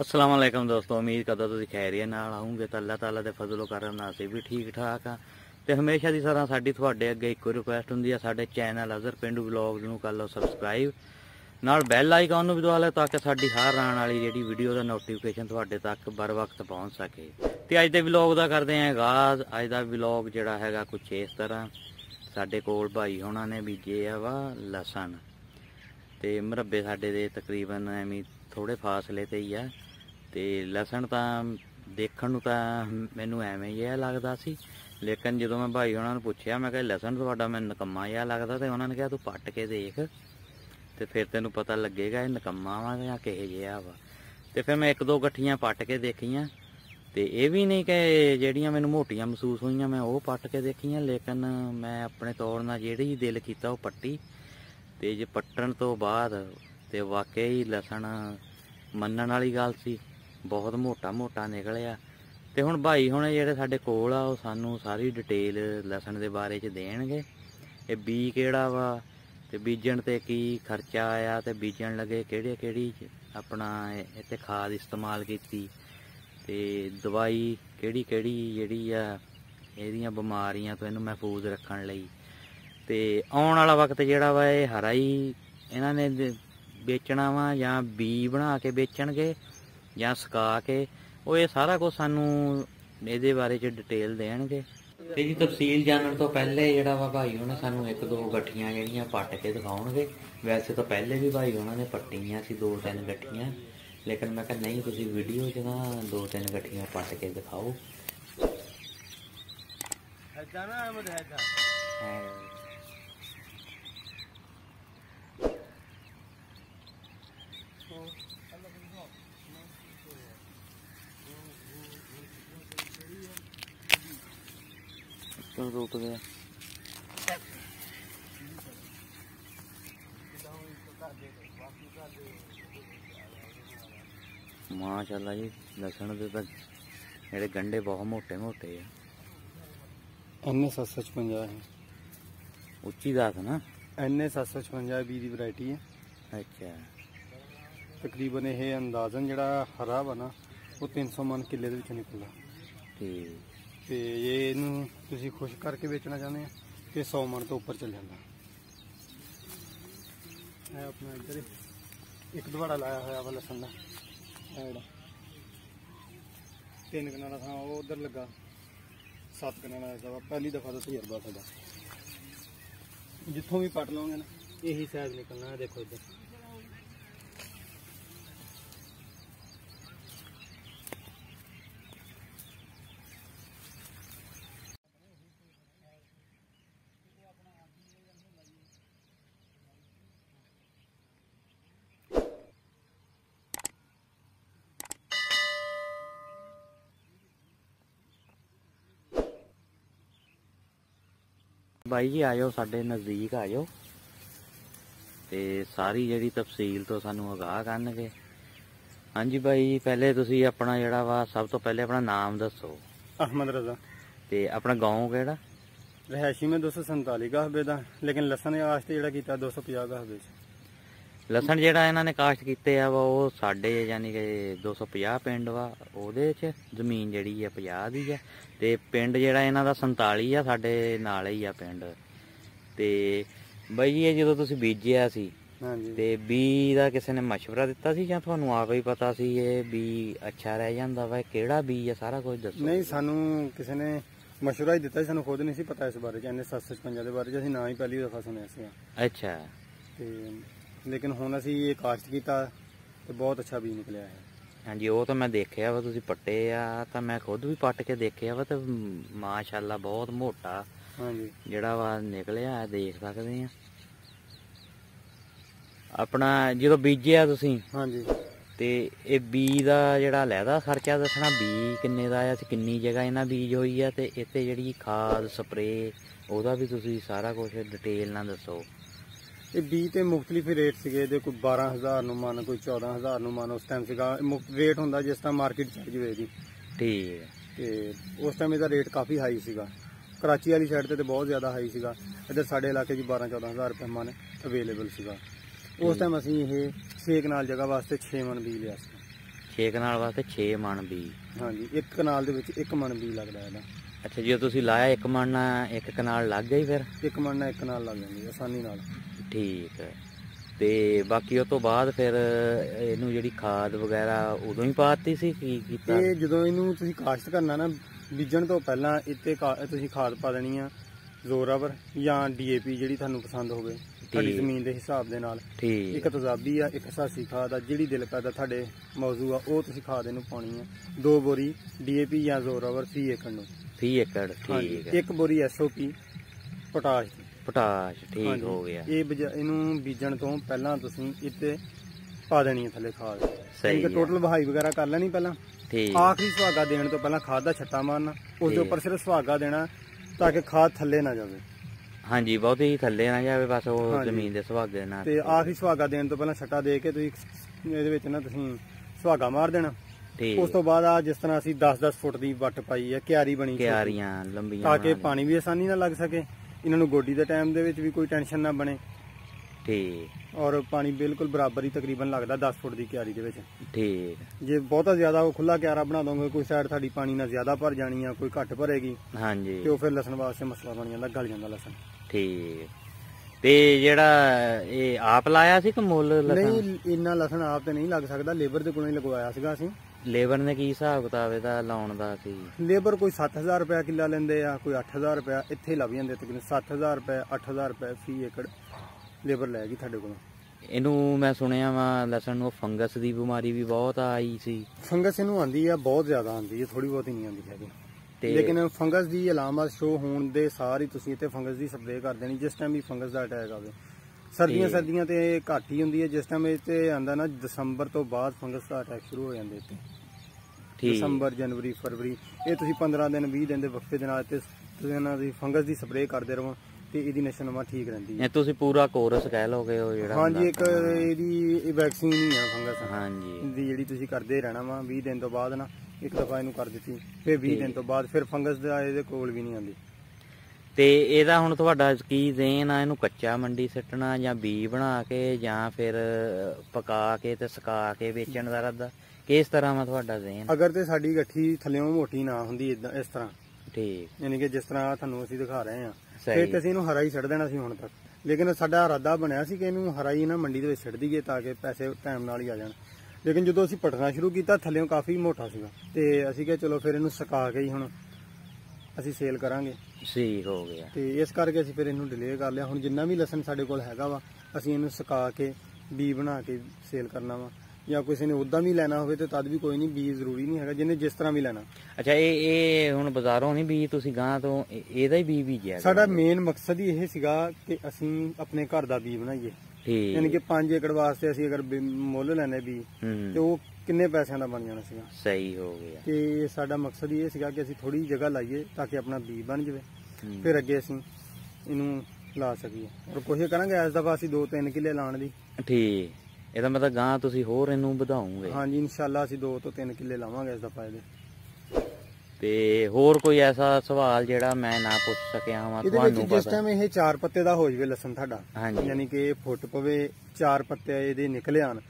ਅਸਲਾਮ ਵਾਲੇਕਮ ਦੋਸਤੋ, ਉਮੀਦ ਕਰਦਾ ਤੁਸੀਂ ਖੈਰੀਅਤ ਨਾਲ ਆਉਂਗੇ ਤਾਂ ਅੱਲਾਹ ਤਾਲਾ ਦੇ ਫਜ਼ਲੋ ਕਰਮ ਨਾਲ ਅਸੀਂ ਵੀ ਠੀਕ ਠਾਕ ਆ। ਤੇ ਹਮੇਸ਼ਾ ਦੀ ਤਰ੍ਹਾਂ ਸਾਡੀ ਤੁਹਾਡੇ ਅੱਗੇ ਇੱਕੋ ਰਿਕੁਐਸਟ ਹੁੰਦੀ ਆ, ਸਾਡੇ ਚੈਨਲ ਅਜ਼ਰ ਪਿੰਡੂ ਵਲੌਗ ਨੂੰ ਕਰ ਲਓ ਸਬਸਕ੍ਰਾਈਬ ਨਾਲ ਬੈਲ ਆਈਕਨ ਨੂੰ ਵੀ ਦਬਾ ਲਓ ਤਾਂ ਕਿ ਸਾਡੀ ਹਰ ਆਉਣ ਵਾਲੀ ਜਿਹੜੀ ਵੀਡੀਓ ਦਾ ਨੋਟੀਫਿਕੇਸ਼ਨ ਤੁਹਾਡੇ ਤੱਕ ਬਰ ਵਕਤ ਪਹੁੰਚ ਸਕੇ। ਤੇ ਅੱਜ ਦੇ ਵਲੌਗ ਦਾ ਕਰਦੇ ਆਂ ਆਗਾਜ਼। ਅੱਜ ਦਾ ਵਲੌਗ ਜਿਹੜਾ ਹੈਗਾ ਕੁਝ ਇਸ ਤਰ੍ਹਾਂ। ਸਾਡੇ ਕੋਲ ਭਾਈ ਹੋਣਾ ਨੇ ਬੀਜੇ ਆ ਵਾ ਲਸਣ। ਤੇ ਮਰੱਬੇ ਸਾਡੇ ਦੇ ਤਕਰੀਬਨ ਐਵੇਂ ਥੋੜੇ ਫਾਸਲੇ ਤੇ ਹੀ ਆ। ਤੇ ਲਸਣ ਤਾਂ ਦੇਖਣ ਨੂੰ ਤਾਂ ਮੈਨੂੰ ਐਵੇਂ ਹੀ ਆ ਲੱਗਦਾ ਸੀ। ਲੇਕਿਨ ਜਦੋਂ ਮੈਂ ਭਾਈ ਉਹਨਾਂ ਨੂੰ ਪੁੱਛਿਆ, ਮੈਂ ਕਿਹਾ, ਲਸਣ ਤੁਹਾਡਾ ਮੈਨੂੰ ਨਕਮਾ ਜਿਹਾ ਲੱਗਦਾ? ਤੇ ਉਹਨਾਂ ਨੇ ਕਿਹਾ, ਤੂੰ ਪੱਟ ਕੇ ਦੇਖ। ਤੇ ਫਿਰ ਤੈਨੂੰ ਪਤਾ ਲੱਗੇਗਾ ਇਹ ਨਕਮਾ ਵਾ ਜਾਂ ਕਿਹੇ ਜਿਹਾ ਵਾ। ਤੇ ਫਿਰ ਮੈਂ ਇੱਕ ਦੋ ਗੱਠੀਆਂ ਪੱਟ ਕੇ ਦੇਖੀਆਂ। ਤੇ ਇਹ ਵੀ ਨਹੀਂ ਕਿ ਜਿਹੜੀਆਂ ਮੈਨੂੰ ਮੋਟੀਆਂ ਮਹਿਸੂਸ ਹੋਈਆਂ, ਮੈਂ ਉਹ ਪੱਟ ਕੇ ਦੇਖੀਆਂ। ਲੇਕਿਨ ਮੈਂ ਆਪਣੇ ਤੌਰ ਨਾਲ ਜਿਹੜੀ ਦਿਲ ਕੀਤਾ ਉਹ ਪੱਟੀ। ਤੇ ਜੇ ਪੱਟਣ ਤੋਂ ਬਾਅਦ ਤੇ ਵਾਕਈ ਲਸਣ ਮੰਨਣ ਵਾਲੀ ਗੱਲ ਸੀ। ਬਹੁਤ ਮੋਟਾ ਮੋਟਾ ਨਿਕਲਿਆ। ਤੇ ਹੁਣ ਭਾਈ ਹੁਣ ਜਿਹੜੇ ਸਾਡੇ ਕੋਲ ਆ, ਉਹ ਸਾਨੂੰ ਸਾਰੀ ਡਿਟੇਲ ਲਸਣ ਦੇ ਬਾਰੇ ਚ ਦੇਣਗੇ। ਇਹ ਬੀ ਕਿਹੜਾ ਵਾ? ਤੇ ਬੀਜਣ ਤੇ ਕੀ ਖਰਚਾ ਆਇਆ? ਤੇ ਬੀਜਣ ਲੱਗੇ ਕਿਹੜੇ ਕਿਹੜੀ ਆਪਣਾ ਇੱਥੇ ਖਾਦ ਇਸਤੇਮਾਲ ਕੀਤੀ? ਤੇ ਦਵਾਈ ਕਿਹੜੀ ਕਿਹੜੀ ਜਿਹੜੀ ਆ, ਇਹਦੀਆਂ ਬਿਮਾਰੀਆਂ ਤੋਂ ਇਹਨੂੰ ਮਹਿਫੂਜ਼ ਰੱਖਣ ਲਈ। ਤੇ ਆਉਣ ਵਾਲਾ ਵਕਤ ਜਿਹੜਾ ਵਾ, ਇਹ ਹਰਾ ਹੀ ਇਹਨਾਂ ਨੇ ਵੇਚਣਾ ਵਾ ਜਾਂ ਬੀ ਬਣਾ ਕੇ ਵੇਚਣਗੇ? ਜਾਂ ਸੁਕਾ ਕੇ ਉਹ ਇਹ ਸਾਰਾ ਕੁਝ ਸਾਨੂੰ ਇਹਦੇ ਬਾਰੇ ਚ ਡਿਟੇਲ ਦੇਣਗੇ। ਤੇ ਜੀ ਤਫਸੀਲ ਜਾਣਨ ਤੋਂ ਪਹਿਲੇ ਜਿਹੜਾ ਵਾ ਭਾਈ ਉਹਨਾਂ ਸਾਨੂੰ ਇੱਕ ਦੋ ਗੱਠੀਆਂ ਜਿਹੜੀਆਂ ਪੱਟ ਕੇ ਦਿਖਾਉਣਗੇ। ਵੈਸੇ ਤਾਂ ਪਹਿਲੇ ਵੀ ਭਾਈ ਉਹਨਾਂ ਨੇ ਪੱਟੀਆਂ ਸੀ ਦੋ ਤਿੰਨ ਗੱਠੀਆਂ। ਲੇਕਿਨ ਮੈਂ ਕਿਹਾ ਨਹੀਂ ਤੁਸੀਂ ਵੀਡੀਓ 'ਚ ਨਾ ਦੋ ਤਿੰਨ ਗੱਠੀਆਂ ਪੱਟ ਕੇ ਦਿਖਾਓ। ਹੈਦਾ ਨਾ ਅਹਿਮਦ ਹੈਦਾ ਹੈ ਕਿਉਂ ਰੁਕ ਗਿਆ ਮਾਸ਼ਾਅੱਲਾ ਜੀ ਲਸਣ ਦੇ ਤਾਂ ਜਿਹੜੇ ਗੰਡੇ ਬਹੁਤ ਮੋਟੇ ਮੋਟੇ ਆ ਐਨਏ 756 ਹੈ ਉੱਚੀ ਦਾਤ ਨਾ ਐਨਏ 756 ਬੀ ਦੀ ਵੈਰਾਈਟੀ ਹੈ ਅੱਛਾ ਤਕਰੀਬਨ ਇਹ ਅੰਦਾਜ਼ਨ ਜਿਹੜਾ ਹਰਾ ਵਾ ਨਾ ਉਹ 300 ਮਨ ਕਿੱਲੇ ਦੇ ਵਿੱਚ ਨਿਕਲਦਾ ਠੀਕ ਤੇ ਇਹ ਇਹਨੂੰ ਤੁਸੀਂ ਖੁਸ਼ ਕਰਕੇ ਵੇਚਣਾ ਚਾਹੁੰਦੇ ਆ ਤੇ 100 ਮਨ ਤੋਂ ਉੱਪਰ ਚੱਲ ਜਾਂਦਾ। ਇਹ ਆਪਣਾ ਇੱਧਰ ਇੱਕ ਦਵਾੜਾ ਲਾਇਆ ਹੋਇਆ ਵਾ ਲਸਣ ਦਾ ਇਹ ਤਿੰਨ ਕਨਾਲਾ ਥਾਂ ਉਹ ਉਧਰ ਲੱਗਾ, ਸੱਤ ਕਨਾਲਾ ਐਸਾ ਵਾ, ਪਹਿਲੀ ਦਫਾ ਦਾ ਤਜਰਬਾ ਸਾਡਾ। ਜਿੱਥੋਂ ਵੀ ਪੱਟ ਲਓਗੇ ਨਾ, ਇਹੀ ਸਾਈਜ਼ ਨਿਕਲਣਾ ਦੇਖੋ ਇੱਧਰ। ਬਾਈ ਜੀ ਆਇਓ ਸਾਡੇ ਨਜ਼ਦੀਕ ਆਇਓ। ਤੇ ਸਾਰੀ ਜਿਹੜੀ ਤਫਸੀਲ ਤੋਂ ਸਾਨੂੰ ਆਗਾਹ ਕਰਨਗੇ। ਹਾਂਜੀ ਬਾਈ ਪਹਿਲੇ ਤੁਸੀਂ ਆਪਣਾ ਜਿਹੜਾ ਵਾ ਸਭ ਤੋਂ ਪਹਿਲੇ ਆਪਣਾ ਨਾਮ ਦੱਸੋ। ਅਹਿਮਦ ਰਜ਼ਾ। ਤੇ ਆਪਣਾ ਗਾਉਂ ਕਿਹੜਾ? ਰਿਹਾਇਸ਼ੀ में 247 ਗਾਹਬੇ ਦਾ ਲੇਕਿਨ ਲਸਣ ਵਾਸਤੇ ਜਿਹੜਾ ਕੀਤਾ 250 ਗਾਹਬੇ ਚ ਲਸਣ ਜਿਹੜਾ ਇਹਨਾਂ ਨੇ ਕਾਸ਼ਤ ਕੀਤੇ ਆ ਵਾ ਉਹ ਸਾਡੇ ਯਾਨੀ ਕਿ 250 ਪਿੰਡ ਵਾ ਉਹਦੇ ਚ ਜ਼ਮੀਨ ਜਿਹੜੀ ਆ 50 ਦੀ ਆ ਤੇ ਪਿੰਡ ਜਿਹੜਾ ਇਹਨਾਂ ਦਾ 47 ਆ ਸਾਡੇ ਨਾਲ ਹੀ ਆ ਪਿੰਡ ਤੇ ਬਾਈ ਜੀ ਇਹ ਜਦੋਂ ਤੁਸੀਂ ਬੀਜਿਆ ਸੀ ਹਾਂਜੀ ਤੇ ਬੀ ਦਾ ਕਿਸੇ ਨੇ مشورہ ਦਿੱਤਾ ਸੀ ਜਾਂ ਤੁਹਾਨੂੰ ਆਪ ਹੀ ਪਤਾ ਸੀ ਇਹ ਬੀ ਅੱਛਾ ਰਹਿ ਜਾਂਦਾ ਵਾ ਇਹ ਕਿਹੜਾ ਬੀ ਆ ਸਾਰਾ ਕੁਝ ਦੱਸੋ ਨਹੀਂ ਸਾਨੂੰ ਕਿਸੇ ਨੇ ਮਸ਼ਵਰਾ ਹੀ ਦਿੱਤਾ ਸੀ ਸਾਨੂੰ ਖੁਦ ਨਹੀਂ ਸੀ ਪਤਾ ਇਸ ਬਾਰੇ ਚ ਇਹਨੇ 756 ਦੇ ਬਾਰੇ ਚ ਅਸੀਂ ਨਾ ਹੀ ਪਹਿਲੀ ਦਫਾ ਸੁਣਿਆ ਸੀ ਅੱਛਾ ਤੇ ਲੇਕਿਨ ਹੁਣ ਅਸੀਂ ਇਹ ਕਾਸ਼ਤ ਕੀਤਾ ਤੇ ਬਹੁਤ ਅੱਛਾ ਬੀਜ ਨਿਕਲਿਆ ਹੈ। ਹਾਂਜੀ ਉਹ ਤਾਂ ਮੈਂ ਦੇਖਿਆ ਵਾ ਤੁਸੀਂ ਪੱਟੇ ਆ ਤਾਂ ਮੈਂ ਖੁਦ ਵੀ ਪੱਟ ਕੇ ਦੇਖਿਆ ਵਾ ਤੇ ਮਾਸ਼ਾਅੱਲਾ ਬਹੁਤ ਮੋਟਾ ਹਾਂਜੀ। ਜਿਹੜਾ ਵਾ ਨਿਕਲਿਆ ਇਹ ਦੇਖ ਸਕਦੇ ਆ। ਆਪਣਾ ਜਦੋਂ ਬੀਜਿਆ ਤੁਸੀਂ ਹਾਂਜੀ। ਤੇ ਇਹ ਬੀ ਦਾ ਜਿਹੜਾ ਲੈਦਾ ਖਰਚਾ ਦੱਸਣਾ ਬੀ ਕਿੰਨੇ ਦਾ ਆਇਆ ਸੀ ਕਿੰਨੀ ਜਗ੍ਹਾ ਇਹਨਾਂ ਬੀਜ ਹੋਈ ਆ ਤੇ ਇੱਥੇ ਜਿਹੜੀ ਖਾਦ ਸਪਰੇ ਉਹਦਾ ਵੀ ਤੁਸੀਂ ਸਾਰਾ ਕੁਝ ਡਿਟੇਲ ਨਾਲ ਦੱਸੋ। ਇਹ ਬੀ ਤੇ ਮੁxtਲਿਫ ਰੇਟ ਸੀਗੇ ਇਹਦੇ ਕੋਈ 12000 ਨੂੰ ਮੰਨ ਕੋਈ 14000 ਨੂੰ ਮੰਨ ਉਸ ਟਾਈਮ ਸੀਗਾ ਮੁਕਤ ਰੇਟ ਹੁੰਦਾ ਜਿਸ ਤਰ੍ਹਾਂ ਮਾਰਕੀਟ ਚੜ ਜਵੇ ਇਹਦੀ। ਠੀਕ ਹੈ। ਤੇ ਉਸ ਟਾਈਮ ਇਹਦਾ ਰੇਟ ਕਾਫੀ ਹਾਈ ਸੀਗਾ। ਕਰਾਚੀ ਵਾਲੀ ਸਾਈਡ ਤੇ ਤੇ ਬਹੁਤ ਜ਼ਿਆਦਾ ਹਾਈ ਸੀਗਾ। ਇੱਧਰ ਸਾਡੇ ਇਲਾਕੇ 'ਚ 12 14000 ਰੁਪਏ ਮਨ ਅਵੇਲੇਬਲ ਸੀਗਾ। ਉਸ ਟਾਈਮ ਅਸੀਂ ਇਹ 6 ਕਨਾਲ ਜਗ੍ਹਾ ਵਾਸਤੇ 6 ਮਨ ਬੀਜ ਲਿਆ ਸੀ। 6 ਕਨਾਲ ਵਾਸਤੇ 6 ਮਣ ਬੀ ਹਾਂਜੀ ਇੱਕ ਕਨਾਲ ਦੇ ਵਿੱਚ ਇੱਕ ਮਣ ਬੀ ਲੱਗਦਾ ਇਹਦਾ। ਅੱਛਾ ਜੇ ਤੁਸੀਂ ਲਾਇਆ ਇੱਕ ਮਣ ਨਾਲ ਇੱਕ ਕਨਾਲ ਲੱਗ ਗਈ ਫਿਰ? ਇੱਕ ਮਣ ਨਾਲ ਇੱਕ ਨਾਲ ਲੱਗ ਜਾਂਦੀ ਆਸਾਨੀ ਨਾਲ। ਠੀਕ ਹੈ। ਤੇ ਬਾਕੀ ਉਹ ਤੋਂ ਬਾਅਦ ਫਿਰ ਇਹਨੂੰ ਜਿਹੜੀ ਖਾਦ ਵਗੈਰਾ ਉਦੋਂ ਹੀ ਪਾਤੀ ਸੀ ਕੀ ਕੀਤਾ? ਇਹ ਜਦੋਂ ਇਹਨੂੰ ਤੁਸੀਂ ਕਾਸ਼ਤ ਕਰਨਾ ਨਾ ਬੀਜਣ ਤੋਂ ਪਹਿਲਾਂ ਇੱਥੇ ਤੁਸੀਂ ਖਾਦ ਪਾ ਦੇਣੀ ਆ ਜ਼ੋਰਾਵਰ ਜਾਂ ਡੀਏਪੀ ਜਿਹੜੀ ਤੁਹਾਨੂੰ ਪਸੰਦ ਹੋਵੇ ਤੁਹਾਡੀ। ਜ਼ਮੀਨ ਦੇ ਹਿਸਾਬ ਦੇ ਨਾਲ। ਠੀਕ। ਇੱਕ ਤਜ਼ਾਬੀ ਆ ਇੱਕ ਸਾਸੀ ਖਾਦ ਆ ਜਿਹੜੀ ਦਿਲ ਕਰਦਾ ਤੁਹਾਡੇ ਮੌਜੂ ਆ ਉਹ ਤੁਸੀਂ ਖਾਦ ਇਹਨੂੰ ਪਾਉਣੀ ਆ। ਦੋ ਬੋਰੀ ਡੀਏਪੀ ਜਾਂ ਜ਼ੋਰਾਵਰ 30 ਏਕੜ ਨੂੰ। 30 ਏਕੜ ਠੀਕ ਹੈ। ਇੱਕ ਬੋਰੀ ਐਸਓਪੀ ਪੋਟਾਸ਼ ਪੋਟਾਸ਼ ਠੀਕ। ਹੋ ਗਿਆ। ਇਹ ਇਹਨੂੰ ਬੀਜਣ ਤੋਂ ਪਹਿਲਾਂ ਤੁਸੀਂ ਇੱਥੇ ਪਾ ਦੇਣੀ ਹੈ ਥੱਲੇ ਖਾਦ। ਸਹੀ ਹੈ। ਟੋਟਲ ਵਹਾਈ ਵਗੈਰਾ ਕਰ ਲੈਣੀ ਪਹਿਲਾਂ। ਠੀਕ। ਆਖਰੀ ਸੁਹਾਗਾ ਦੇਣ ਤੋਂ ਪਹਿਲਾਂ ਖਾਦ ਦਾ ਛੱਟਾ ਮਾਰਨਾ। ਉਸ ਦੇ। ਉੱਪਰ ਸਿਰਫ ਸੁਹਾਗਾ ਦੇਣਾ ਤਾਂ ਕਿ ਖਾਦ ਥੱਲੇ ਨਾ ਜਾਵੇ। ਹਾਂਜੀ ਬਹੁਤੀ ਥੱਲੇ ਨਾ ਜਾਵੇ ਬਸ ਉਹ। ਜ਼ਮੀਨ ਦੇ ਸੁਹਾਗੇ ਨਾਲ। ਤੇ ਆਖਰੀ ਸੁਹਾਗਾ ਦੇਣ ਤੋਂ ਪਹਿਲਾਂ ਛੱਟਾ ਦੇ ਕੇ ਤੁਸੀਂ ਇਹਦੇ ਵਿੱਚ ਨਾ ਤੁਸੀਂ ਸੁਹਾਗਾ ਮਾਰ ਦੇਣਾ। ਠੀਕ। ਉਸ ਤੋਂ ਬਾਅਦ ਆ ਜਿਸ ਤਰ੍ਹਾਂ ਅਸੀਂ 10-10 ਫੁੱਟ ਦੀ ਵੱਟ ਪਾਈ ਹੈ ਕਿਆਰੀ ਬਣੀ ਕਿਆਰੀਆਂ ਲੰਬੀਆਂ ਤਾਂ ਕਿ ਪਾਣੀ ਵੀ ਆਸਾਨੀ ਨਾਲ ਲੱਗ ਸਕੇ। ਇਹਨਾਂ ਨੂੰ ਗੋਡੀ ਦੇ ਟਾਈਮ ਦੇ ਵਿੱਚ ਵੀ ਕੋਈ ਟੈਨਸ਼ਨ ਨਾ ਬਣੇ। ਠੀਕ। ਔਰ ਪਾਣੀ ਬਿਲਕੁਲ ਬਰਾਬਰ ਹੀ ਤਕਰੀਬਨ ਲੱਗਦਾ 10 ਫੁੱਟ ਦੀ ਕਿਆਰੀ ਦੇ ਵਿੱਚ। ਠੀਕ। ਜੇ ਬਹੁਤਾ ਜ਼ਿਆਦਾ ਉਹ ਖੁੱਲਾ ਕਿਆਰਾ ਬਣਾ ਦੋਗੇ ਕੋਈ ਸਾਈਡ ਤੁਹਾਡੀ ਪਾਣੀ ਨਾਲ ਜ਼ਿਆਦਾ ਭਰ ਜਾਣੀ ਆ ਕੋਈ ਘੱਟ ਭਰੇਗੀ ਹਾਂਜੀ। ਤੇ ਉਹ ਫਿਰ ਲਸਣ ਵਾਸਤੇ ਮਸਲਾ ਬਣ ਜਾਂਦਾ ਗਲ ਜਾਂਦਾ ਲਸਣ। ਠੀਕ। ਤੇ ਜਿਹੜਾ ਇਹ ਆਪ ਲਾਇਆ ਸੀ ਕਿ ਮੁੱਲ ਲਸਣ? ਨਹੀਂ ਇੰਨਾ ਲਸਣ ਆਪ ਤੇ ਨਹੀਂ ਲੱਗ ਸਕਦਾ ਲੇਬਰ ਦੇ ਕੋਲੋਂ ਹੀ ਲਗਵਾਇਆ ਸੀਗਾ ਅਸੀਂ। ਲੇਬਰ ਨੇ ਕੀ ਹਿਸਾਬ ਕਿਤਾਬ ਇਹਦਾ ਲਾਉਣ ਦਾ ਸੀ ਲੇਬਰ ਕੋਈ 7000 ਰੁਪਏ ਕਿੱਲਾ ਲੈਂਦੇ ਆ ਕੋਈ 8000 ਰੁਪਏ ਇੱਥੇ ਲੱਭ ਜਾਂਦੇ ਤਕਰੀਬਨ 7000 ਰੁਪਏ 8000 ਰੁਪਏ ਫੀ ਏਕੜ ਲੇਬਰ ਲੈ ਗਈ ਤੁਹਾਡੇ ਕੋਲੋਂ। ਇਹਨੂੰ ਮੈਂ ਸੁਣਿਆ ਵਾ ਲਸਣ ਨੂੰ ਫੰਗਸ ਦੀ ਬਿਮਾਰੀ ਵੀ ਬਹੁਤ ਆਈ ਸੀ। ਫੰਗਸ ਇਹਨੂੰ ਆਂਦੀ ਆ ਬਹੁਤ ਜ਼ਿਆਦਾ ਆਂਦੀ ਹੈ ਥੋੜੀ ਬਹੁਤੀ ਨਹੀਂ ਆਂਦੀ ਹੈਗੀ। ਲੇਕਿਨ ਫੰਗਸ ਦੀ ਅਲਾਮਤ ਸ਼ੋ ਹੋਣ ਦੇ ਸਾਰ ਹੀ ਤੁਸੀਂ ਇੱਥੇ ਫੰਗਸ ਦੀ ਸਪਰੇਅ ਕਰ ਦੇਣੀ ਜਿਸ ਟਾਈਮ ਵੀ ਫੰਗਸ ਦਾ ਅਟੈਕ ਆਵੇ। ਸਰਦੀਆਂ। ਸਰਦੀਆਂ ਤੇ ਘੱਟ ਹੀ ਹੁੰਦੀ ਹੈ ਜਿਸ ਟਾਈਮ ਇਹ ਤੇ ਆਂਦਾ ਨਾ ਦਸੰਬਰ ਤੋਂ ਬਾਅਦ ਫੰਗਸ ਦਾ ਅਟੈਕ ਸ਼ੁਰੂ ਹੋ ਜਾਂਦੇ ਇੱਥੇ। ਠੀਕ। ਦਸੰਬਰ ਜਨਵਰੀ ਫਰਵਰੀ ਇਹ ਤੁਸੀਂ 15 ਦਿਨ 20 ਦਿਨ ਦੇ ਵਕਫੇ ਦੇ ਨਾਲ ਤੇ ਤੁਸੀਂ ਇਹਨਾਂ ਦੀ ਫੰਗਸ ਦੀ ਸਪਰੇਅ ਕਰਦੇ ਰਹੋ ਤੇ ਇਹਦੀ ਨਸ਼ੋਨੁਮਾ ਠੀਕ ਰਹਿੰਦੀ ਹੈ। ਤੁਸੀਂ ਪੂਰਾ ਕੋਰਸ ਕਹਿ ਲੋਗੇ ਉਹ ਜਿਹੜਾ ਹਾਂਜੀ ਇੱਕ ਹੁੰਦਾ। ਇਹਦੀ ਵੈਕਸੀਨ ਹੀ ਆ ਫੰਗਸ। ਹਾਂਜੀ। ਦੀ ਜਿਹੜੀ ਤੁਸੀਂ ਕਰਦੇ ਰਹਿਣਾ ਵਾ 20 ਦਿਨ ਤੋਂ ਬਾਅਦ ਨਾ ਇੱਕ ਦਫਾ ਇਹਨੂੰ ਕਰ ਦਿੱਤੀ ਫਿਰ 20 ਦਿਨ ਤੋਂ ਬਾਅਦ ਫਿਰ ਫੰਗਸ ਦਾ ਇਹਦੇ ਕੋਲ ਵੀ ਨਹੀਂ ਆਉਂਦੀ। ਤੇ ਇਹਦਾ ਹੁਣ ਤੁਹਾਡਾ ਕੀ ਜ਼ੇਨ ਆ? ਇਹਨੂੰ ਕੱਚਾ ਮੰਡੀ ਸਿੱਟਣਾ ਜਾਂ ਬੀ ਬਣਾ ਕੇ ਜਾਂ ਫਿਰ ਪਕਾ ਕੇ ਤੇ ਸੁਕਾ ਕੇ ਵੇਚਣ ਦਾ ਰੱਦਾ? ਕਿਸ ਤਰ੍ਹਾਂ ਵਾ ਤੁਹਾਡਾ ਜ਼ੇਨ ਅਗਰ ਤੇ ਸਾਡੀ ਗੱਠੀ ਥੱਲਿਓਂ ਮੋਟੀ ਨਾ ਹੁੰਦੀ ਇਦਾਂ ਇਸ ਤਰ੍ਹਾਂ। ਠੀਕ। ਯਾਨੀ ਕਿ ਜਿਸ ਤਰ੍ਹਾਂ ਤੁਹਾਨੂੰ ਅਸੀਂ ਦਿਖਾ ਰਹੇ ਸਹੀ। ਫਿਰ ਤੇ ਅਸੀਂ ਇਹਨੂੰ ਹਰਾ ਹੀ ਛੱਡ ਦੇਣਾ ਸੀ ਹੁਣ ਤੱਕ। ਲੇਕਿਨ ਸਾਡਾ ਇਰਾਦਾ ਬਣਿਆ ਸੀ ਕਿ ਇਹਨੂੰ ਹਰਾ ਹੀ ਨਾ ਮੰਡੀ ਦੇ ਵਿੱਚ ਛੱਡ ਦਈਏ ਤਾਂ ਕਿ ਪੈਸੇ ਟਾਈਮ ਨਾਲ ਹੀ ਆ ਜਾਣ। ਲੇਕਿਨ ਜਦੋਂ ਅਸੀਂ ਪਟਣਾ ਸ਼ੁਰੂ ਕੀਤਾ ਥੱਲਿਓਂ ਕਾਫੀ ਮੋਟਾ ਸੀਗਾ। ਤੇ ਅਸੀਂ ਕਿਹਾ ਚਲੋ ਫਿਰ ਇਹਨੂੰ ਸੁਕਾ ਕੇ ਹੀ ਹੁਣ ਅਸੀਂ ਸੇਲ ਕਰਾਂਗੇ। ਠੀਕ ਹੋ ਗਿਆ। ਤੇ ਇਸ ਕਰਕੇ ਅਸੀਂ ਫਿਰ ਇਹਨੂੰ ਡਿਲੇ ਕਰ ਲਿਆ। ਹੁਣ ਜਿੰਨਾ ਵੀ ਲਸਣ ਸਾਡੇ ਕੋਲ ਹੈਗਾ ਵਾ ਅਸੀਂ ਇਹਨੂੰ ਸੁਕਾ ਕੇ ਬੀ ਬਣਾ ਕੇ ਸੇਲ ਕਰਨਾ ਵਾ। ਜਾਂ ਕਿਸੇ ਨੇ ਉਦਾਂ ਵੀ ਲੈਣਾ ਹੋਵੇ ਤੇ ਤਦ ਵੀ ਕੋਈ ਨਹੀਂ ਬੀ ਜ਼ਰੂਰੀ ਨਹੀਂ ਹੈਗਾ ਜਿਹਨੇ ਜਿਸ ਤਰ੍ਹਾਂ ਵੀ ਲੈਣਾ। ਅੱਛਾ ਇਹ ਇਹ ਹੁਣ ਬਾਜ਼ਾਰੋਂ ਨਹੀਂ ਬੀ ਤੁਸੀਂ ਗਾਂ ਤੋਂ ਇਹ- ਇਹਦਾ ਹੀ ਬੀ ਬੀਜਿਆ ਸਾਡਾ ਮੇਨ ਮਕਸਦ ਹੀ ਇਹ ਸੀਗਾ ਕਿ ਅਸੀਂ ਆਪਣੇ ਘਰ ਦਾ ਬੀ ਬਣਾਈਏ। ਯਾਨੀ ਠੀਕ ਕਿ 5 ਏਕੜ ਵਾਸਤੇ ਅਸੀਂ ਅਗਰ ਬੀ- ਮੁੱਲ ਲੈਣੇ ਬੀ ਤੇ ਹੂੰ ਉਹ ਕਿੰਨੇ ਪੈਸਿਆਂ ਦਾ ਬਣ ਜਾਣਾ ਸੀਗਾ? ਸਹੀ ਹੋ ਗਿਆ। ਤੇ ਸਾਡਾ ਮਕਸਦ ਹੀ ਇਹ ਸੀਗਾ ਕਿ ਅਸੀਂ ਥੋੜੀ ਜਗ੍ਹਾ ਲਾਈਏ ਤਾਂ ਕਿ ਆਪਣਾ ਬੀ ਬਣ ਜਾਵੇ। ਹੂੰ। ਫਿਰ ਅੱਗੇ ਅਸੀਂ ਇਹਨੂੰ ਲਾ ਸਕੀਏ। ਔਰ ਕੋਸ਼ਿਸ਼ ਕਰਾਂਗੇ ਇਸ ਦਫਾ ਅਸੀਂ 2-3 ਕਿੱਲੇ ਲਾਉਣ ਦੀ। ਠੀਕ। ਇਹਦਾ ਮਤਲਬ ਗਾਂ ਤੁਸੀਂ ਹੋਰ ਇਹਨੂੰ ਵਧਾਓਗੇ। ਹਾਂਜੀ ਇਨਸ਼ਾਅੱਲਾ ਅਸੀਂ 2 ਤੋਂ 3 ਕਿੱਲੇ ਲਾਵਾਂਗੇ ਇਸ ਦਫਾ ਇਹਦੇ। ਤੇ ਹੋਰ ਕੋਈ ਐਸਾ ਸਵਾਲ ਜਿਹੜਾ ਮੈਂ ਨਾ ਪੁੱਛ ਸਕਿਆ ਹਾਂ ਤੁਹਾਨੂੰ ਜਿਸ ਟਾਈਮ ਇਹ ਚਾਰ ਪੱਤੇ ਦਾ ਹੋ ਜਵੇ ਲਸਣ ਤੁਹਾਡਾ ਯਾਨੀ ਕਿ ਫੁੱਟ ਪਵੇ ਚਾਰ ਪੱਤੇ ਇਹਦੇ ਨਿਕਲ ਆਣ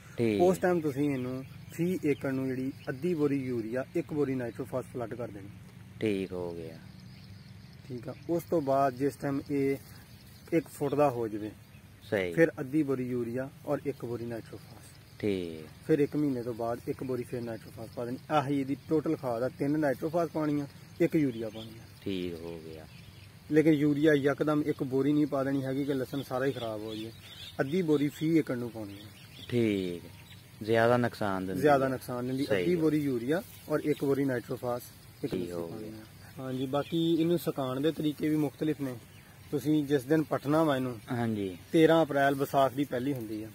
ਉਸ ਟਾਈਮ ਤੁਸੀਂ ਇਹਨੂੰ ਫੀ ਏਕੜ ਨੂੰ ਜਿਹੜੀ ਅੱਧੀ ਬੋਰੀ ਯੂਰੀਆ ਇੱਕ ਬੋਰੀ ਨਾਈਟ੍ਰੋਫਾਸ ਫਲੱਡ ਕਰ ਦੇਣੀ। ਠੀਕ ਹੋ ਗਿਆ। ਠੀਕ ਆ। ਉਸ ਤੋਂ ਬਾਅਦ ਜਿਸ ਟਾਈਮ ਇਹ 1 ਫੁੱਟ ਦਾ ਹੋ ਜਵੇ ਸਹੀ। ਫਿਰ ਅੱਧੀ ਬੋਰੀ ਯੂਰੀਆ ਔਰ ਇੱਕ ਬੋਰੀ ਨਾਈਟ੍ਰੋਫਾਸ ਠੀਕ। ਫਿਰ 1 ਮਹੀਨੇ ਤੋਂ ਬਾਅਦ ਇੱਕ ਬੋਰੀ ਫਿਰ ਨਾਈਟ੍ਰੋਫਾਸ ਪਾ ਦੇਣੀ। ਆਹੀ ਇਹਦੀ ਟੋਟਲ ਖਾਦ ਆ ਤਿੰਨ ਨਾਈਟ੍ਰੋਫਾਸ ਪਾਣੀ ਆ ਇੱਕ ਯੂਰੀਆ ਪਾਣੀ ਆ। ਠੀਕ ਹੋ ਗਿਆ। ਲੇਕਿਨ ਯੂਰੀਆ ਯਕਦਮ ਇੱਕ ਬੋਰੀ ਨਹੀਂ ਪਾ ਦੇਣੀ ਹੈਗੀ ਕਿ ਲਸਣ ਸਾਰਾ ਹੀ ਖਰਾਬ ਹੋ ਜਾਏ। ਅੱਧੀ ਬੋਰੀ ਫੀ ਏਕੜ ਨੂੰ ਪਾਉਣੀ ਹੈ ਠੀਕ। ਜ਼ਿਆਦਾ ਨੁਕਸਾਨ ਦਿੰਦੀ ਜ਼ਿਆਦਾ। ਨੁਕਸਾਨ ਦਿੰਦੀ। ਅੱਧੀ। ਬੋਰੀ ਯੂਰੀਆ ਔਰ ਇੱਕ ਬੋਰੀ ਨਾਈਟ੍ਰੋਫਾਸ ਇੱਕ ਠੀਕ ਹੋ ਪਾਉਣੀ ਗਿਆ। ਹਾਂਜੀ ਬਾਕੀ ਇਹਨੂੰ ਸੁਕਾਉਣ ਦੇ ਤਰੀਕੇ ਵੀ ਮੁxtਲਿਫ ਨੇ। ਤੁਸੀਂ ਜਿਸ ਦਿਨ ਪਟਣਾ ਵਾ ਇਹਨੂੰ ਹਾਂਜੀ। 13 ਅਪ੍ਰੈਲ ਵਿਸਾਖ ਦੀ ਪਹਿਲੀ ਹੁੰਦੀ ਆ।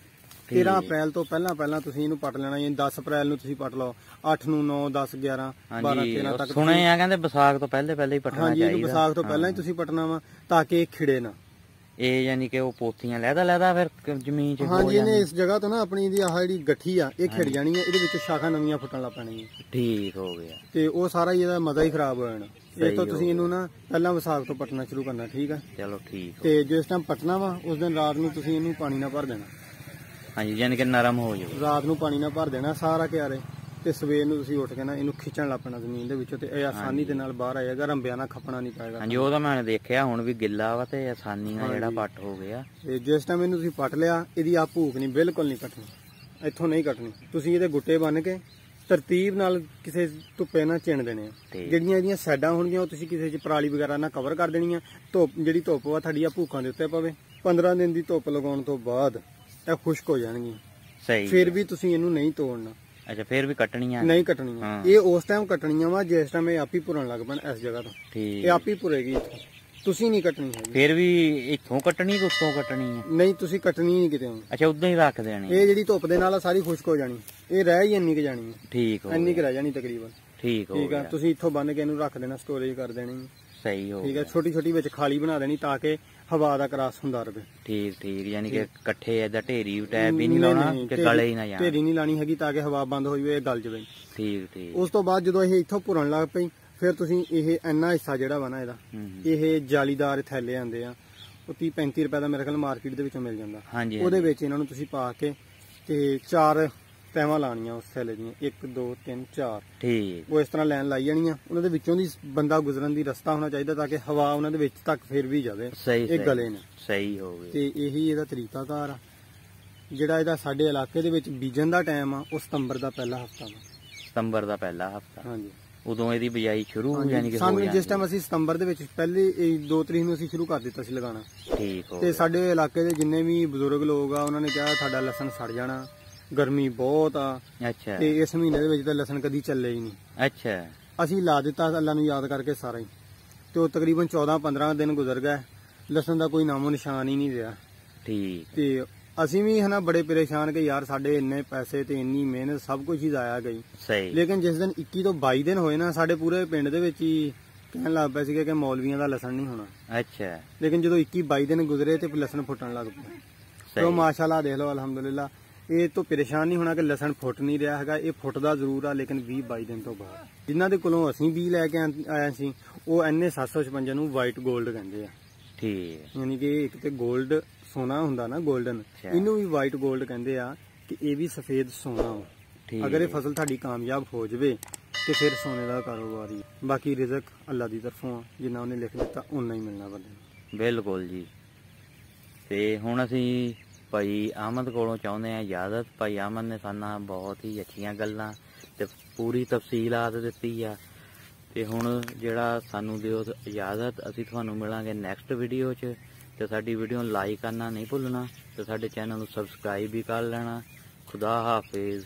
13 ਅਪ੍ਰੈਲ ਤੋਂ ਪਹਿਲਾਂ ਪਹਿਲਾਂ ਤੁਸੀਂ ਇਹਨੂੰ ਪਟ ਲੈਣਾ ਜਾਂ 10 ਅਪ੍ਰੈਲ ਨੂੰ ਤੁਸੀਂ ਪਟ ਲਓ। 8 ਨੂੰ 9 10 11 12 ਹਾਂਜੀ 13 ਉਹ ਤੱਕ ਸੁਣੇ ਆ ਕਹਿੰਦੇ ਵਿਸਾਖ ਤੋਂ ਪਹਿਲੇ ਪਹਿਲੇ ਹੀ ਪਟਣਾ ਹਾਂਜੀ ਚਾਹੀਦਾ। ਇਹਨੂੰ ਵਿਸਾਖ ਤੋਂ ਪਹਿਲਾਂ ਹੀ। ਤੁਸੀਂ ਪਟਣਾ ਵਾ ਤਾਂ ਕਿ ਇਹ ਖਿੜੇ ਨਾ। ਇਹ ਯਾਨੀ ਕਿ ਉਹ ਪੋਥੀਆਂ ਲੈਦਾ ਲੈਦਾ ਫਿਰ ਜ਼ਮੀਨ 'ਚ ਹੋ ਹਾਂਜੀ ਇਹਨੇ। ਇਸ ਜਗ੍ਹਾ ਤੋਂ ਨਾ ਆਪਣੀ ਇਹਦੀ ਆਹ ਜਿਹੜੀ ਗੱਠੀ ਆ ਇਹ ਖਿੜ ਜਾਣੀ ਹੈ ਇਹਦੇ ਵਿੱਚ ਸ਼ਾਖਾ ਨਵੀਆਂ ਫੁੱਟਣ ਲੱਗ ਪੈਣਗੀਆਂ ਠੀਕ ਹੋ ਗਿਆ। ਤੇ ਉਹ ਸਾਰਾ ਹੀ ਇਹਦਾ ਮਜ਼ਾ ਹੀ ਖਰਾਬ ਹੋ ਜਾਣਾ। ਇਹ ਤੋਂ ਤੁਸੀਂ ਇਹਨੂੰ ਨਾ ਪਹਿਲਾਂ ਵਿਸਾਖ ਤੋਂ ਪਟਣਾ ਸ਼ੁਰੂ ਕਰਨਾ ਠੀਕ ਆ? ਚਲੋ ਠੀਕ ਤੇ ਜਿਸ ਟਾਈਮ ਪਟਣਾ ਵਾ ਉਸ ਦਿਨ ਰਾਤ ਨੂੰ ਤੁਸੀਂ ਇਹਨੂੰ ਪਾਣੀ ਨਾਲ ਭਰ ਦੇਣਾ। ਹਾਂਜੀ ਯਾਨੀ ਕਿ ਨਰਮ ਹੋ ਜਾਵੇ ਰਾਤ ਨੂੰ ਪਾਣੀ ਨਾਲ ਭਰ ਦੇਣਾ ਸਾਰਾ ਕਿਆਰੇ ਤੇ ਸਵੇਰ ਨੂੰ ਤੁਸੀਂ ਉੱਠ ਕੇ ਨਾ ਇਹਨੂੰ ਖਿੱਚਣ ਲੱਗ ਪੈਣਾ ਜ਼ਮੀਨ ਦੇ ਵਿੱਚੋਂ ਤੇ ਇਹ ਆਸਾਨੀ ਦੇ ਨਾਲ ਬਾਹਰ ਆਏਗਾ ਰੰਬਿਆਂ ਨਾਲ ਖਪਣਾ ਨਹੀਂ ਪਾਏਗਾ। ਹਾਂਜੀ ਉਹ ਤਾਂ ਮੈਂ ਦੇਖਿਆ ਹੁਣ ਵੀ ਗਿੱਲਾ ਵਾ ਤੇ ਆਸਾਨੀ ਨਾਲ ਜਿਹੜਾ। ਪੱਟ ਹੋ ਗਿਆ। ਤੇ ਜਿਸ ਟਾਈਮ ਇਹਨੂੰ ਤੁਸੀਂ ਪੱਟ ਲਿਆ ਇਹਦੀ ਆ ਭੂਕ ਨਹੀਂ ਬਿਲਕੁਲ ਨਹੀਂ ਕੱਟਣੀ। ਇੱਥੋਂ ਨਹੀਂ ਕੱਟਣੀ। ਤੁਸੀਂ ਇਹਦੇ ਗੁੱਟੇ ਬੰਨ ਕੇ ਤਰਤੀਬ ਨਾਲ ਕਿਸੇ ਧੁੱਪੇ ਨਾਲ ਚਿਣ ਦੇਣੇ ਆ। ਜਿਹੜੀਆਂ ਇਹਦੀਆਂ ਸਾਈਡਾਂ ਹੋਣਗੀਆਂ ਉਹ ਤੁਸੀਂ ਕਿਸੇ ਚ ਪਰਾਲੀ ਵਗੈਰਾ ਨਾਲ ਕਵਰ ਕਰ ਦੇਣੀਆਂ। ਧੁੱਪ ਜਿਹੜੀ ਧੁੱਪ ਆ ਤੁਹਾਡੀ ਆ ਭੂਕਾਂ ਦੇ ਉੱਤੇ ਪਵੇ। 15 ਦਿਨ ਦੀ ਧੁੱਪ ਲਗਾਉਣ ਤੋਂ ਬਾਅਦ। ਇਹ ਖੁਸ਼ਕ ਹੋ ਜਾਣਗੀਆਂ। ਸਹੀ। ਫਿਰ ਵੀ ਤੁਸੀਂ ਇਹਨੂੰ ਨਹੀਂ ਤੋੜਨਾ। ਅੱਛਾ ਫਿਰ ਵੀ ਕੱਟਣੀਆਂ। ਨਹੀਂ ਕੱਟਣੀਆਂ। ਹਾਂ। ਇਹ ਉਸ ਟਾਈਮ ਕੱਟਣੀਆਂ ਵਾ ਜਿਸ ਟਾਈਮ ਇਹ ਆਪ ਹੀ ਲੱਗ ਪੈਣ ਇਸ ਜਗ੍ਹਾ ਤੋਂ। ਠੀਕ। ਇਹ ਆਪ ਹੀ ਇੱਥੋਂ। ਤੁਸੀਂ ਨਹੀਂ ਕੱਟਣੀ ਹੈਗੀ। ਫਿਰ ਵੀ ਇੱਥੋਂ ਕੱਟਣੀ ਕਿ ਉੱਤੋਂ ਕੱਟਣੀ ਹੈ ਨਹੀਂ ਤੁਸੀਂ ਕੱਟਣੀ ਨਹੀਂ ਕਿਤੇ ਅੱਛਾ ਉਦਾਂ ਹੀ ਰੱਖ ਦੇਣੀ ਇਹ ਜਿਹੜੀ ਧੁੱਪ ਦੇ ਨਾਲ ਸਾਰੀ ਖੁਸ਼ਕ ਹੋ ਜਾਣੀ। ਇਹ ਰਹਿ ਹੀ ਇੰਨੀ ਕੁ ਜਾਣੀ ਹੈ ਠੀਕ ਹੋ ਇੰਨੀ ਕੁ ਰਹਿ ਜਾਣੀ ਤਕਰੀਬਨ। ਠੀਕ ਹੋ ਠੀਕ ਆ ਤੁਸੀਂ ਇੱਥੋਂ ਬੰਨ ਕੇ ਇਹਨੂੰ ਰੱਖ ਦੇਣਾ ਸਟੋਰੇਜ ਕਰ ਦੇਣੀ। ਸਹੀ ਹੋ ਠੀਕ ਆ ਛੋਟੀ ਛੋਟੀ ਵਿੱਚ ਖਾਲੀ ਬਣਾ ਦੇਣੀ ਤਾਂ ਕਿ ਹਵਾ ਦਾ ਕਰਾਸ ਹੁੰਦਾ ਰਹੇ ਠੀਕ ਠੀਕ ਯਾਨੀ ਕਿ ਇਕੱਠੇ ਐਦਾਂ ਢੇਰੀ ਟੈਪ ਵੀ ਨਹੀਂ ਲਾਉਣਾ ਕਿ ਗਲੇ ਹੀ ਨਾ ਜਾਣ। ਢੇਰੀ ਨਹੀਂ ਲਾਣੀ ਹੈਗੀ ਤਾਂ ਕਿ ਹਵਾ ਬੰਦ ਹੋ ਜਾਵੇ ਇਹ ਗਲ ਜਾਵੇ। ਠੀਕ ਠੀਕ। ਉਸ ਤੋਂ ਬਾਅਦ ਜਦੋਂ ਇਹ ਇੱਥੋਂ ਭੁਰਨ ਲੱਗ ਪਈ ਫਿਰ ਤੁਸੀਂ ਇਹ ਇੰਨਾ ਹਿੱਸਾ ਜਿਹੜਾ ਵਾ ਨਾ ਇਹਦਾ। ਇਹ ਜਾਲੀਦਾਰ ਥੈਲੇ ਆਂਦੇ ਆ ਉਹ 30 35 ਰੁਪਏ ਦਾ ਮੇਰੇ ਖਿਆਲ ਮਾਰਕੀਟ ਦੇ ਵਿੱਚੋਂ ਮਿਲ ਜਾਂਦਾ। ਉਹਦੇ। ਵਿੱਚ ਇਹਨਾਂ ਨੂੰ ਤੁਸੀਂ ਪਾ ਕੇ ਤੇ ਚਾਰ ਤੈਵਾਂ ਲਾਣੀਆਂ ਉਸ ਥੈਲੇ ਦੀਆਂ। 1 2 3 4 ਠੀਕ। ਉਹ ਇਸ ਤਰ੍ਹਾਂ ਲਾਈਨ ਲਾਈ ਜਾਣੀਆਂ। ਉਹਨਾਂ ਦੇ ਵਿੱਚੋਂ ਦੀ ਬੰਦਾ ਗੁਜ਼ਰਨ ਦੀ ਰਸਤਾ ਹੋਣਾ ਚਾਹੀਦਾ ਤਾਂ ਕਿ ਹਵਾ ਉਹਨਾਂ ਦੇ ਵਿੱਚ ਤੱਕ ਫਿਰ ਵੀ ਜਾਵੇ। ਇਹ। ਗਲੇ ਨੇ। ਸਹੀ ਹੋ ਗਿਆ ਤੇ ਇਹੀ ਇਹਦਾ ਤਰੀਕਾਕਾਰ ਆ। ਜਿਹੜਾ ਇਹਦਾ ਸਾਡੇ ਇਲਾਕੇ ਦੇ ਵਿੱਚ ਬੀਜਣ ਦਾ ਟਾਈਮ ਆ ਉਹ ਸਤੰਬਰ ਦਾ ਪਹਿਲਾ ਹਫਤਾ ਵਾ। ਸਤੰਬਰ ਦਾ ਪਹਿਲਾ ਹਫਤਾ। ਹਾਂਜੀ। ਉਦੋਂ ਇਹਦੀ ਬਿਜਾਈ ਸ਼ੁਰੂ ਹੋ ਯਾਨੀ ਕਿ ਹੋ ਸਾਨੂੰ ਜਿਸ ਟਾਈਮ ਅਸੀਂ ਸਤੰਬਰ ਦੇ ਵਿੱਚ ਪਹਿਲੇ 2 ਤਰੀਕ ਨੂੰ ਅਸੀਂ ਸ਼ੁਰੂ ਕਰ ਦਿੱਤਾ ਸੀ ਲਗਾਉਣਾ। ਠੀਕ ਹੋ ਤੇ। ਸਾਡੇ ਇਲਾਕੇ ਦੇ ਜਿੰਨੇ ਵੀ ਬਜ਼ੁਰਗ ਲੋਕ ਆ ਉਹਨਾਂ ਨੇ ਕਿਹਾ ਸਾਡਾ ਲਸਣ ਸੜ ਜਾਣਾ। ਗਰਮੀ ਬਹੁਤ ਆ। ਅੱਛਾ। ਤੇ ਇਸ ਮਹੀਨੇ ਦੇ ਵਿੱਚ ਤਾਂ ਲਸਣ ਕਦੀ ਚੱਲੇ ਹੀ ਨਹੀਂ। ਅੱਛਾ। ਅਸੀਂ ਲਾ ਦਿੱਤਾ ਅੱਲਾ ਨੂੰ ਯਾਦ ਕਰਕੇ ਸਾਰਾ ਹੀ। ਤੇ ਉਹ ਤਕਰੀਬਨ 14 15 ਦਿਨ ਗੁਜ਼ਰ ਗਏ। ਲਸਣ ਦਾ ਕੋਈ ਨਾਮੋ ਨਿਸ਼ਾਨ ਹੀ ਨਹੀਂ ਰਿਹਾ। ਠੀਕ। ਤੇ ਅਸੀਂ ਵੀ ਹਨਾ ਬੜੇ ਪਰੇਸ਼ਾਨ ਕਿ ਯਾਰ ਸਾਡੇ ਇੰਨੇ ਪੈਸੇ ਤੇ ਇੰਨੀ ਮਿਹਨਤ ਸਭ ਕੁਝ ਹੀ ਜ਼ਾਇਆ ਗਈ। ਸਹੀ। ਲੇਕਿਨ ਜਿਸ ਦਿਨ 21 ਤੋਂ 22 ਦਿਨ ਹੋਏ ਨਾ ਸਾਡੇ ਪੂਰੇ ਪਿੰਡ ਦੇ ਵਿੱਚ ਹੀ ਕਹਿਣ ਲੱਗ ਪਏ ਸੀਗੇ ਕਿ ਮੌਲਵੀਆਂ ਦਾ ਲਸਣ ਨਹੀਂ ਹੋਣਾ। ਅੱਛਾ। ਲੇਕਿਨ ਜਦੋਂ 21 22 ਦਿਨ ਗੁਜ਼ਰੇ ਤੇ ਲਸਣ ਫੁੱਟਣ ਲੱਗ ਪਿਆ ਸਹੀ। ਮਾਸ਼ਾਅੱਲਾ ਦੇਖ ਲਓ ਅਲਹਮਦੁਲਿਲਾ ਇਹ ਤੋਂ ਪਰੇਸ਼ਾਨ ਨਹੀਂ ਹੋਣਾ ਕਿ ਲਸਣ ਫੁੱਟ ਨਹੀਂ ਰਿਹਾ ਹੈਗਾ ਇਹ ਫੁੱਟਦਾ ਜ਼ਰੂਰ ਆ ਲੇਕਿਨ 20 22 ਦਿਨ ਤੋਂ ਬਾਅਦ। ਜਿਨ੍ਹਾਂ ਦੇ ਕੋਲੋਂ ਅਸੀਂ ਵੀ ਲੈ ਕੇ ਆਇਆ ਸੀ ਉਹ ਐਨਏ 756 ਨੂੰ ਵਾਈਟ 골ਡ ਕਹਿੰਦੇ ਆ। ਠੀਕ। ਯਾਨੀ ਕਿ ਇੱਕ ਤੇ 골ਡ ਸੋਨਾ ਹੁੰਦਾ ਨਾ 골ਡਨ ਇਹਨੂੰ ਵੀ ਵਾਈਟ 골ਡ ਕਹਿੰਦੇ ਆ ਕਿ ਇਹ ਵੀ ਸਫੇਦ ਸੋਨਾ ਹੋ। ਅਗਰ ਇਹ ਫਸਲ ਤੁਹਾਡੀ ਕਾਮਯਾਬ ਹੋ ਜਵੇ ਤੇ ਫਿਰ ਸੋਨੇ ਦਾ ਕਾਰੋਬਾਰ ਹੀ ਬਾਕੀ ਰਿਜ਼ਕ ਅੱਲਾ ਦੀ ਤਰਫੋਂ ਜਿੰਨਾ ਉਹਨੇ ਲਿਖ ਦਿੱਤਾ ਉਨਾ ਹੀ ਮਿਲਣਾ ਬੰਦੇ ਨੂੰ। ਬਿਲਕੁਲ ਜੀ। ਤੇ ਹੁਣ ਅਸੀਂ ਭਾਈ ਅਹਿਮਦ ਕੋਲੋਂ ਚਾਹੁੰਦੇ ਆ ਇਜਾਜ਼ਤ। ਭਾਈ ਅਹਿਮਦ ਨੇ ਸਾਨੂੰ ਬਹੁਤ ਹੀ ਅੱਛੀਆਂ ਗੱਲਾਂ ਤੇ ਪੂਰੀ ਤਫਸੀਲਾਤ ਦਿੱਤੀ ਆ। ਤੇ ਹੁਣ ਜਿਹੜਾ ਸਾਨੂੰ ਦਿਓ ਇਜਾਜ਼ਤ, ਅਸੀਂ ਤੁਹਾਨੂੰ ਮਿਲਾਂਗੇ ਨੈਕਸਟ ਵੀਡੀਓ 'ਚ। ਤੇ ਸਾਡੀ ਵੀਡੀਓ ਨੂੰ ਲਾਈਕ ਕਰਨਾ ਨਹੀਂ ਭੁੱਲਣਾ ਤੇ ਸਾਡੇ ਚੈਨਲ ਨੂੰ ਸਬਸਕ੍ਰਾਈਬ ਵੀ ਕਰ ਲੈਣਾ। ਖੁਦਾ ਹਾਫਿਜ਼।